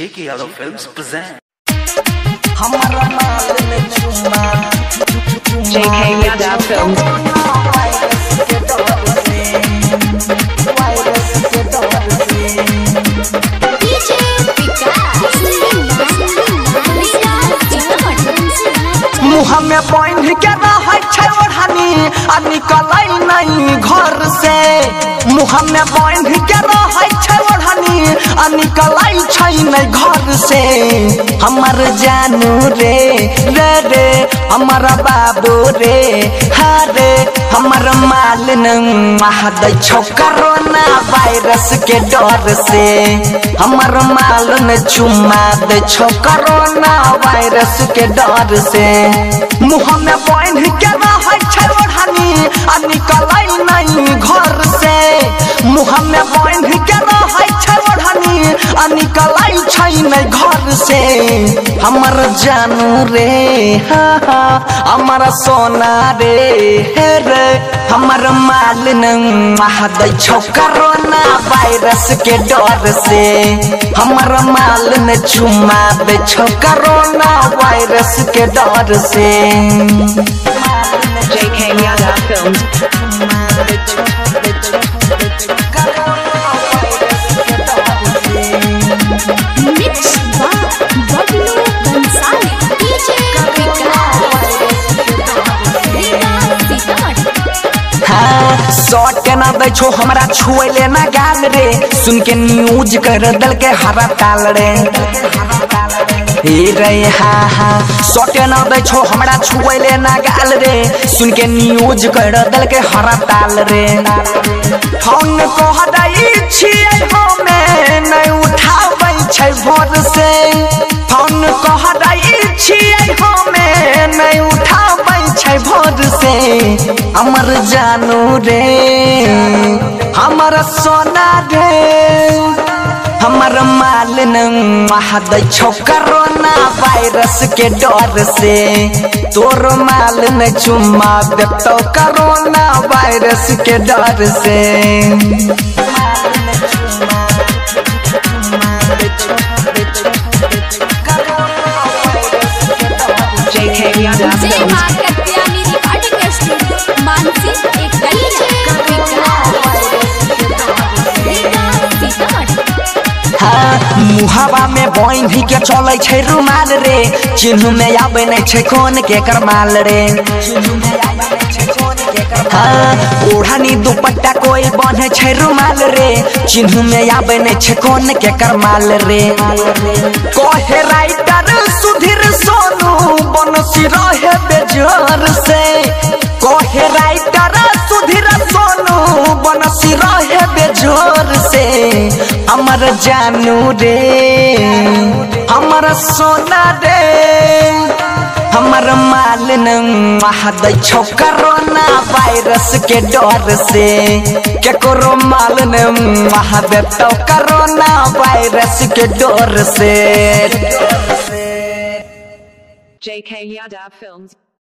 J.K. Yadav Films present. हमारा माल JK Yadav Films. के दौर से वायरस के दौर से DJ विकास मुँह में बाँध के रहे छै आ निकलै नहीं घर से मुँह में बाँध के रहे छै निकलै घर से। हमर जानू रे रे रे, हमर बाबू रे, हा रे, हमर माल नह दै छौ कोरोना वायरस के डर से। हमर माल न चुमा दै छौ कोरोना वायरस के डर से। मुँह में बाँध के निकलै घर से। मुँह में बाँध के ओढ़नी आ निकलै छै नहीं घर से। हमर जानू रे, हा हा, हमर सोना रे, हे रे। हमर माल छौ कोरोना वायरस के डर से। हमर माल न चुमा दै छौ कोरोना वायरस के डर से। ना दै छो हमरा छुएले ना गाल रे। सुन के न्यूज़ कर दल के हरा ताल रे। हे रे, हा हा। के ना दै छो हमरा छुएले ना गाल रे। सुन के न्यूज़ कर दल के हरा ताल रे। फ़ोन कह दै छियै हमें नहीं उठाबै छै भोर से। फ़ोन कह दै छियै हमें नहीं उठाबै छै भोर से। हमर जानू रे हमर सोना रे हमर माल नह दै छौ वायरस के डर से। तोर माल न चुमा देतौ कोरोना वायरस के डर से। JK Yadav जय मुहावा में बाँध के चलै छै रुमाल रे। चिन्ह में आबै नहीं छै कोन के करमाल रे। हाँ ओढ़नी दुपट्टा कोई बांधे छै रुमाल रे। चिन्ह में आबै नहीं छै कोन के करमाल रे। कहे राइटर सुधीर सोनू, बनसी रहे बेजोर से। कहे राइटर सुधीर सोनू, बनसी रहे बेजोर से। हमर जानू रे, हमर सोना रे हमर माल नह छौ वायरस के डर से केकरो माल नह देतौ कोरोना वायरस के डर से JK Yadav Films.